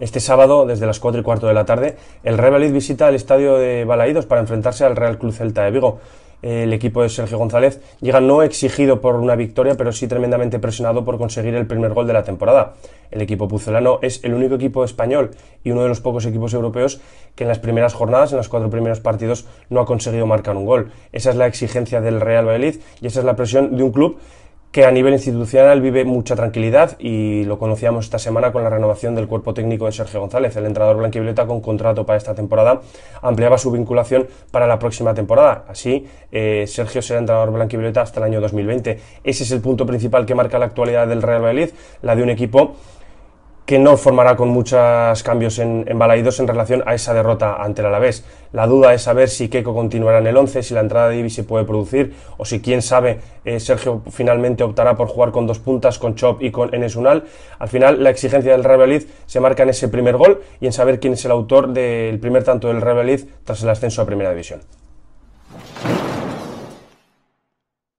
Este sábado, desde las 4 y cuarto de la tarde, el Real Valladolid visita el estadio de Balaídos para enfrentarse al Real Club Celta de Vigo. El equipo de Sergio González llega no exigido por una victoria, pero sí tremendamente presionado por conseguir el primer gol de la temporada. El equipo pucelano es el único equipo español y uno de los pocos equipos europeos que en las primeras jornadas, en los cuatro primeros partidos, no ha conseguido marcar un gol. Esa es la exigencia del Real Valladolid y esa es la presión de un club que a nivel institucional vive mucha tranquilidad y lo conocíamos esta semana con la renovación del cuerpo técnico de Sergio González. El entrenador blanquivioleta con contrato para esta temporada ampliaba su vinculación para la próxima temporada. Así, eh, Sergio será entrenador blanquivioleta hasta el año 2020. Ese es el punto principal que marca la actualidad del Real Valladolid, la de un equipo que no formará con muchos cambios en, en en relación a esa derrota ante el Alavés. La duda es saber si Keco continuará en el 11, si la entrada de Ibi se puede producir o si quién sabe eh, Sergio finalmente optará por jugar con dos puntas, con Chop y con Enes Unal. Al final la exigencia del Real se marca en ese primer gol y en saber quién es el autor del primer tanto del Real tras el ascenso a Primera División.